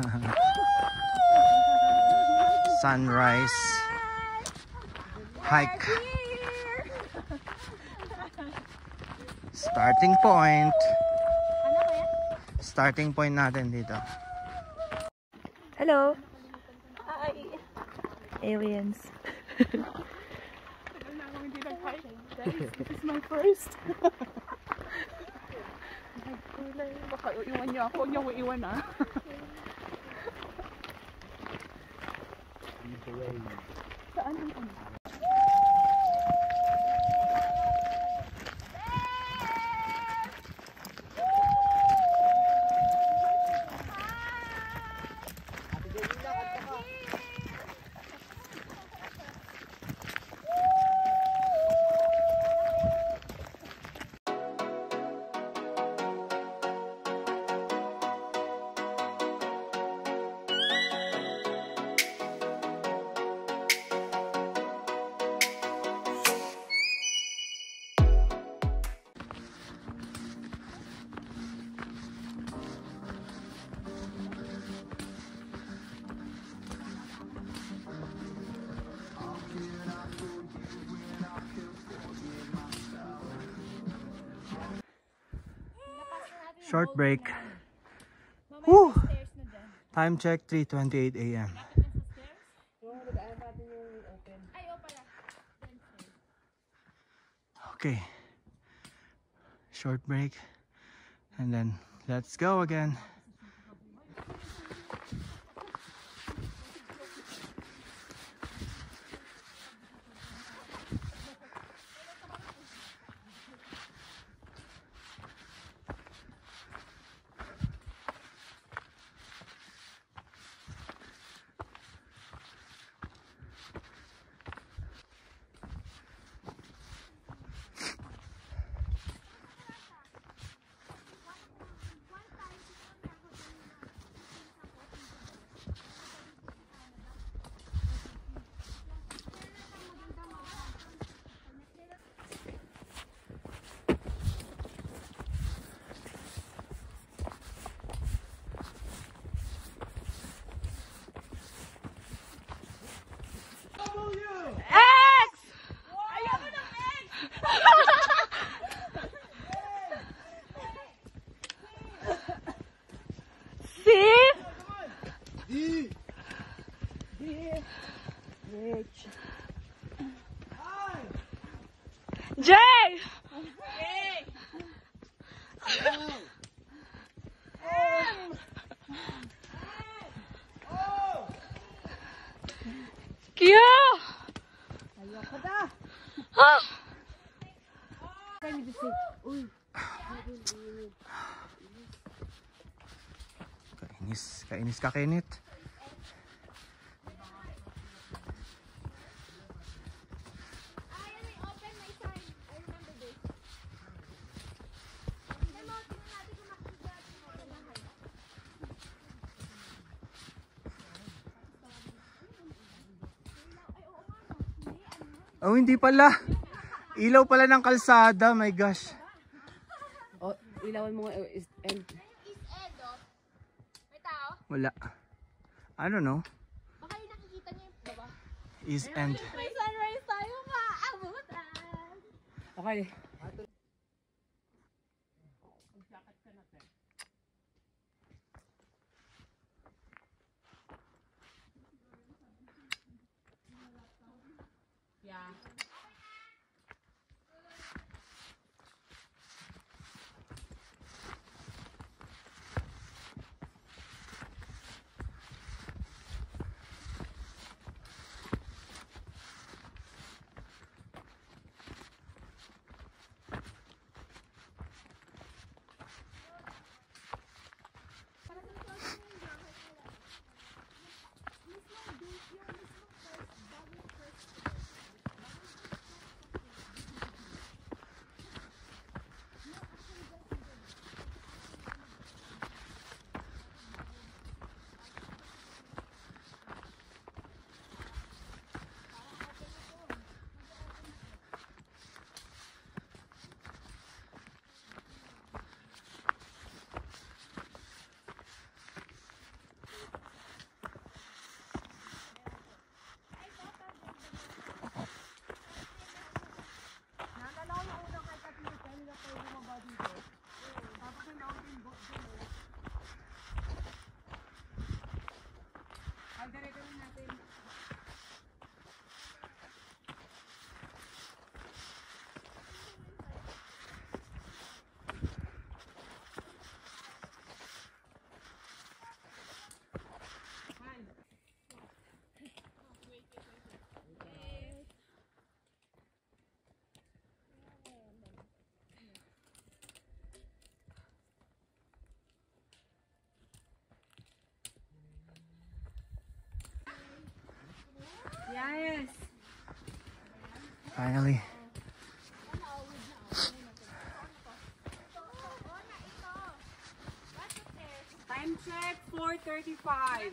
Sunrise hike. Starting point. Starting point natin dito. Hello. Hi. Aliens. Guys, this is my first. Nagkulay. Baka iwan niyo ako. Huwag niyo iwan ah. Saan ang ano? Short break. Woo! Time check 3:28 a.m. Okay. Short break. And then let's go again. bitch. Jay! Jay! Oh. Oh. Oh. Kyo! Ayoko na! Ah! Kainis, kainis ka, Kenneth. Oh, hindi pala. Ilaw pala ng kalsada, my gosh. Oh, ilawan mo nga. eh, is- And Wala. I don't know. Baka yung nakikita niyo yung baba. East End. May sunrise tayo nga. Abutan. Yes. Finally. Time check 435.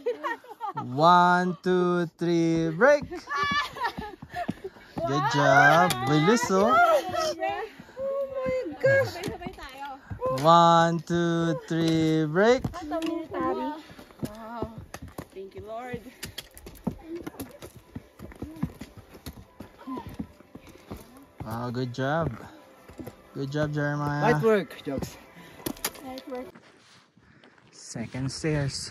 One, two, three, break! Good job. Bilis oh. Sabay-sabay tayo. One, two, three, break. Wow. Thank you, Lord. Wow, good job. Good job, Jeremiah. Light work, jokes. Second stairs.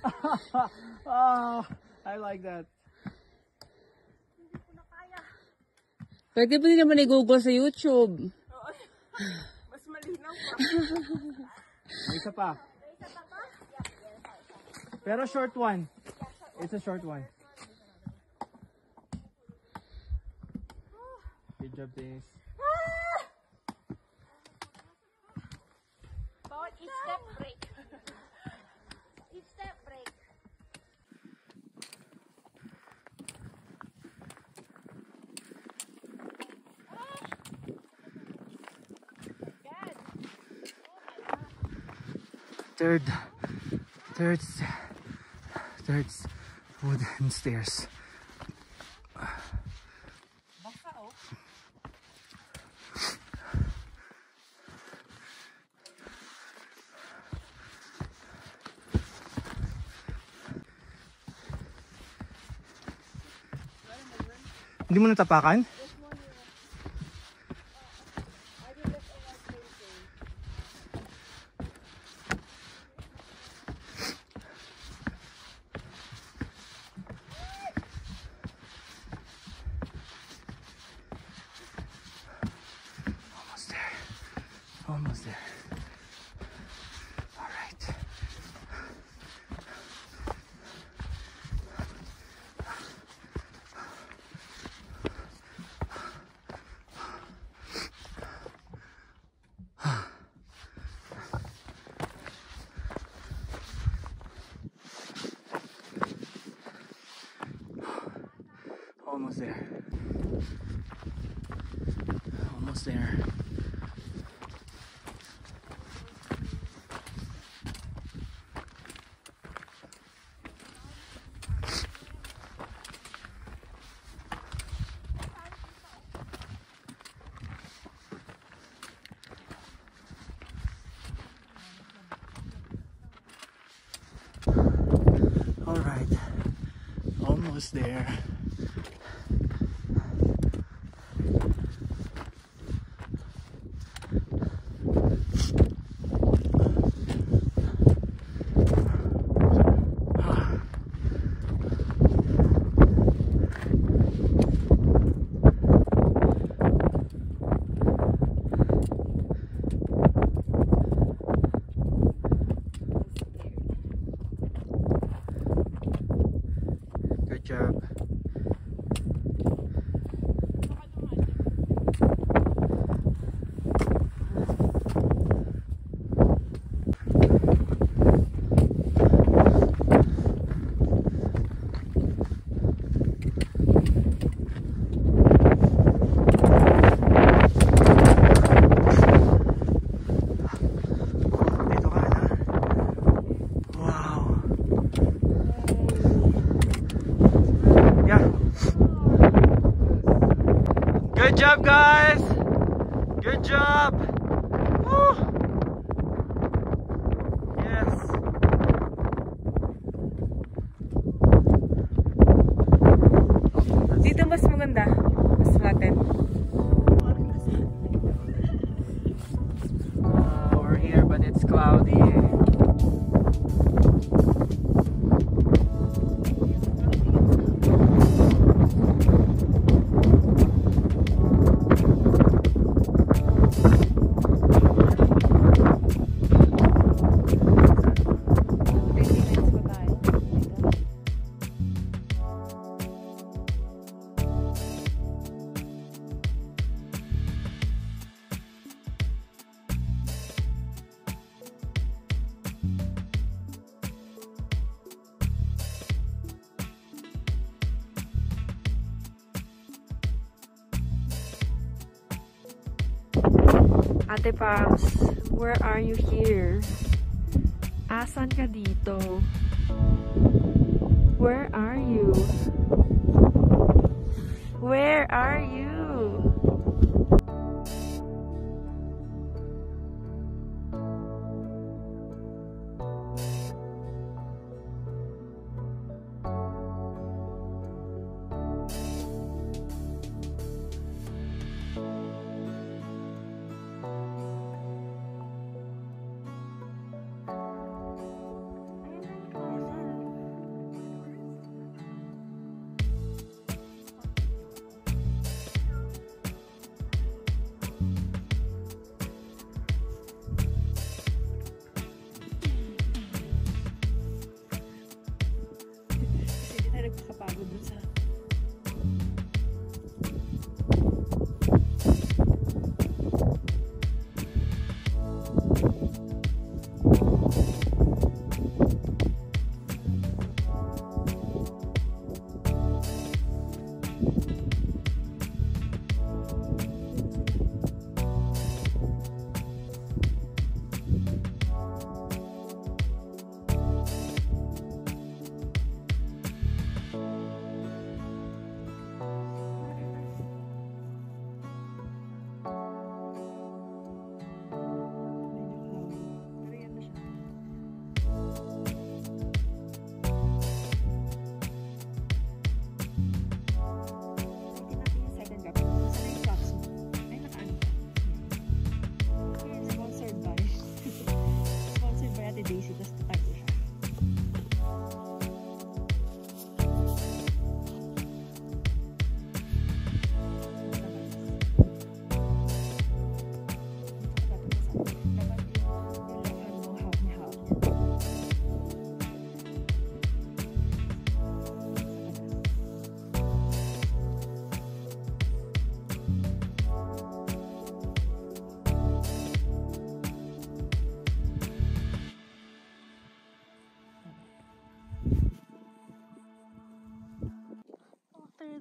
oh, I like that. Pwede ba din naman i-google sa YouTube? Mas malinaw pa. May isa pa. Pero short one. It's a short one. Good job, Dennis. Third, third, third wooden stairs. Hindi mo natapakan? Almost there. All right. Almost there. Almost there. almost there. Good job. Dito mas maganda. Mas flatten. Uh, we're here, but it's cloudy. Ate Pams, where are you here? Asan ka dito? Where are you? Where are you?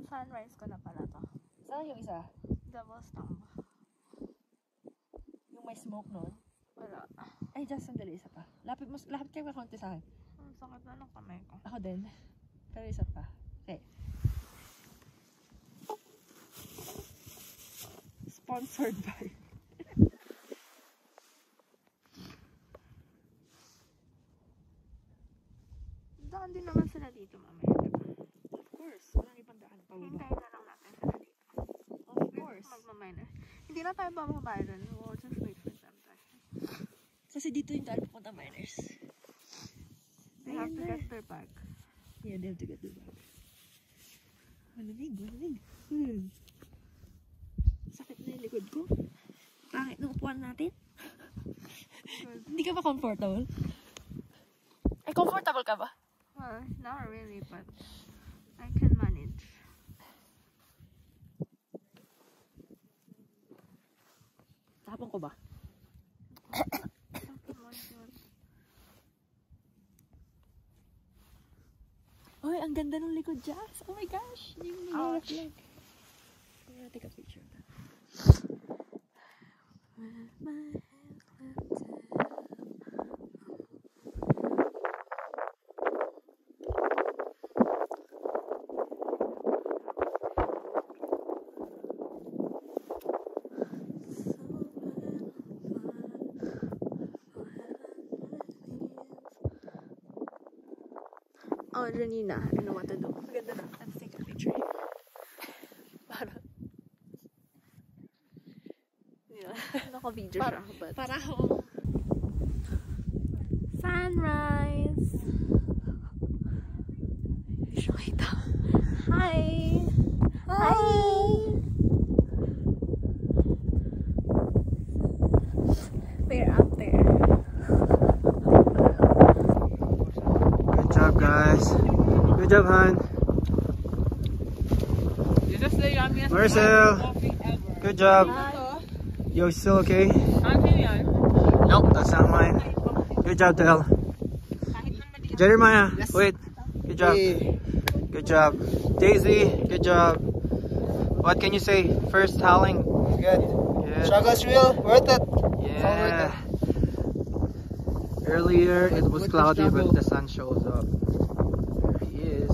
Sunrise ko na pala to. Saan yung isa? Double stomp. Yung may smoke nun? Wala. Ay, just sandali, isa pa. Lapit mo, lapit kayo kakunti sa akin. Ang sakit na ng kamay ko. Ako din. Pero isa pa. Okay. Sponsored by. Daan din naman sila dito mamaya, diba? course. Walang ibang daan pa ba? Hintayin na lang natin sila dito. Of course. Magmaminer. Hindi na tayo dun. We'll just wait for them to. Kasi dito yung daan papunta miners. They have to get their bag. Yeah, they have to get the bag. Malamig, malamig. Hmm. Sakit na yung likod ko. Pangit ng upuan natin. Hindi ka ba comfortable? Ay, comfortable ka ba? Well, not really, but Tapon ko ba? Uy, ang ganda ng likod, Jazz. Oh my gosh. Yung Ouch. nag-reflect. I'm gonna take a picture of that. Janina, I know what to do. Maganda na. Let's take a picture. Para, Naka-video siya, but... para ako. Sunrise! Siya kita. Hi! Hi! We're up there. Good job, guys. Good job, Han. This is the yummiest Marcel. coffee ever. Good job. Yo, still okay? Akin yan. Nope, that's not mine. Good job, Del. Jeremiah, wait. Good job. Good job. Daisy, good job. What can you say? First Ha Ling. Good. Yeah. Struggle's real, worth it. Yeah. Earlier it was cloudy, but the sun shows up. There he is.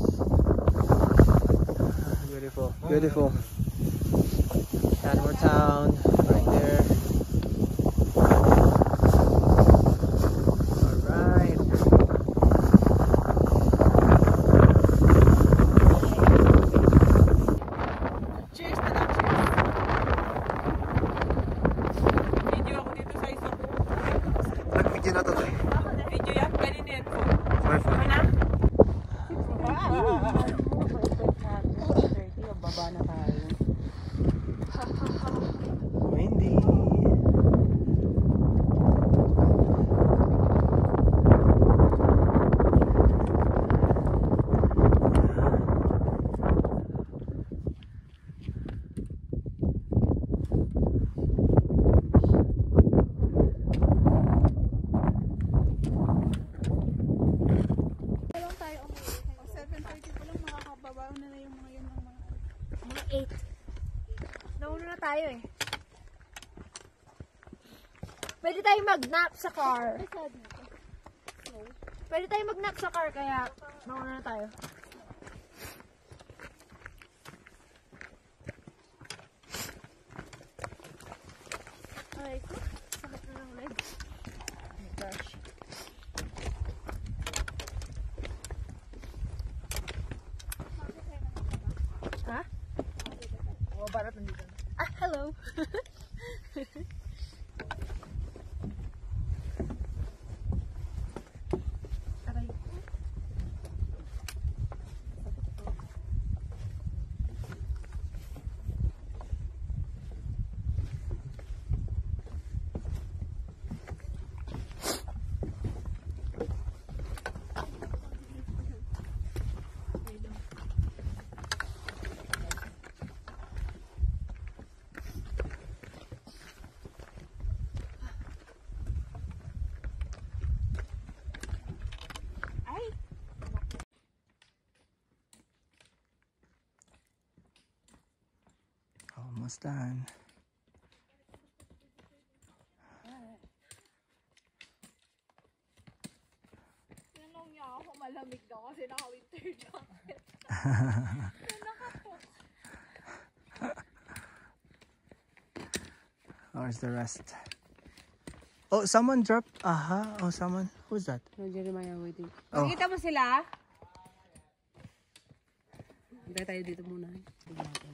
Beautiful. Canmore Town, right there. 8. Nauna na tayo eh. Pwede tayo mag-nap sa car. Pwede tayo mag-nap sa car kaya nauna na tayo. Almost done. Tinanong malamig daw kasi naka-winter jacket. Where's the rest? Oh, someone dropped. Aha. Oh, someone. Who's that? No, Jeremiah waiting. Oh. Nakita mo sila? Tayo dito muna natin.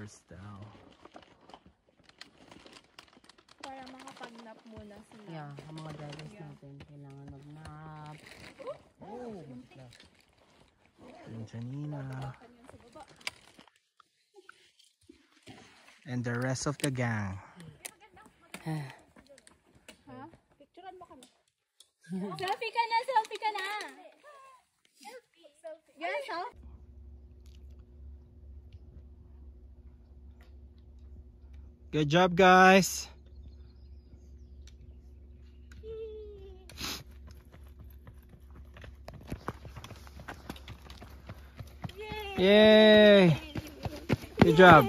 Crystal. Para makapag-nap muna sila. Yeah, ang mga drivers natin kailangan mag-nap. Oh, oh And oh. Janina. And the rest of the gang. Picturean mo kami. selfie ka na! Selfie ka na! Yes, ha? Good job, guys. Yay! Good job.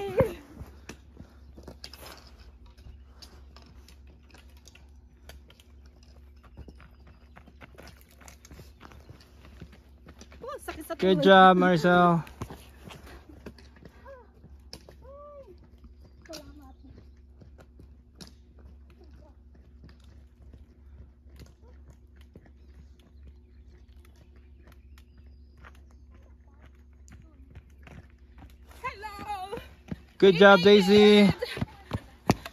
Good job, Marcel. Hello! Good job, Daisy.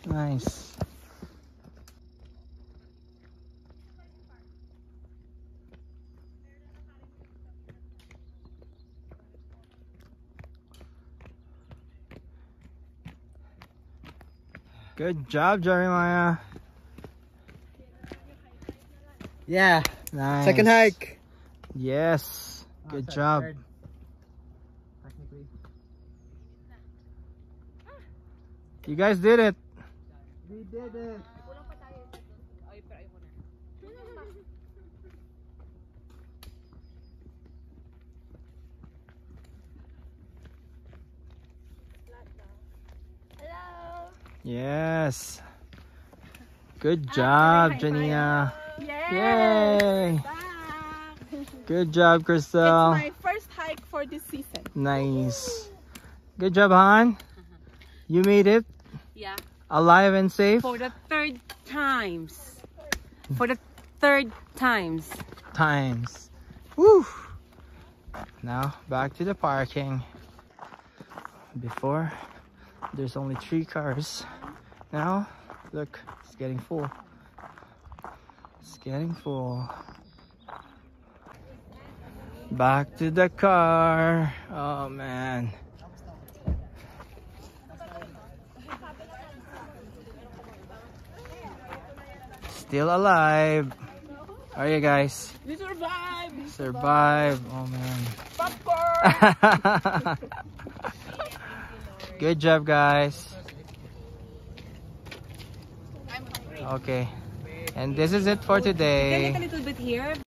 Nice. Good job, Jeremiah. Yeah. Nice. Second hike. Yes. Good sorry, job. third. Technically. You guys did it. We did it. Hello! Yes. Good ah, job, Janina. Yes! Yay. Good job, Crystal. It's my first hike for this season. Nice. Good job, Han. You made it Yeah, alive and safe. for the third times. For the third times. Times. Woo. Now back to the parking. Before there's only three cars. Now look, it's getting full. It's getting full. Back to the car. Oh man. Still alive. How are you guys? We survived! Survive. Oh man. Popcorn! Good job, guys. Okay. And this is it for Can today.